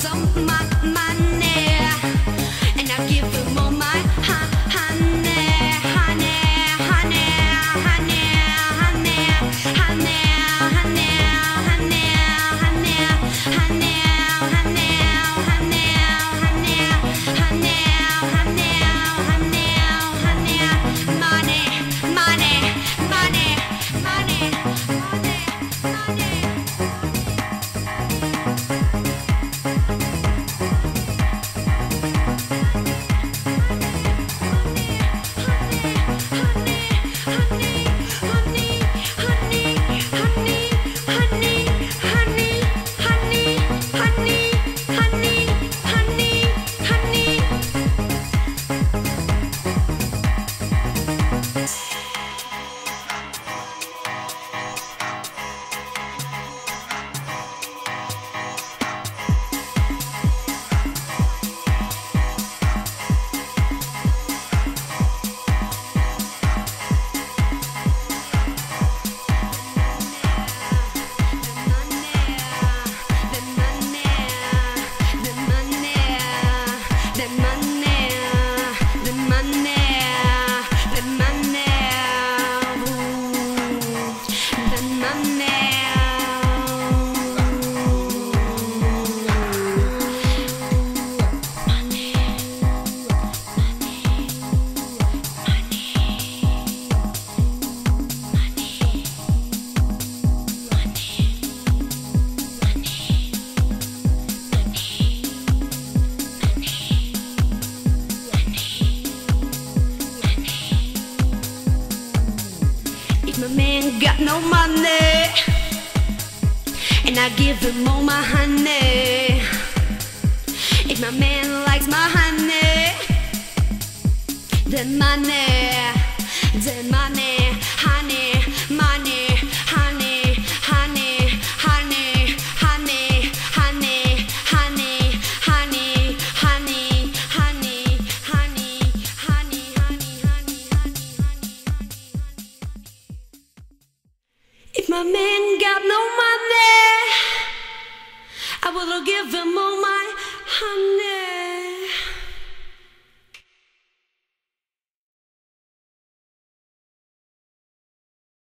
some my my man got no money. And I give him all my honey, if my man likes my honey, then money, then money, man got no money, I will give him honey.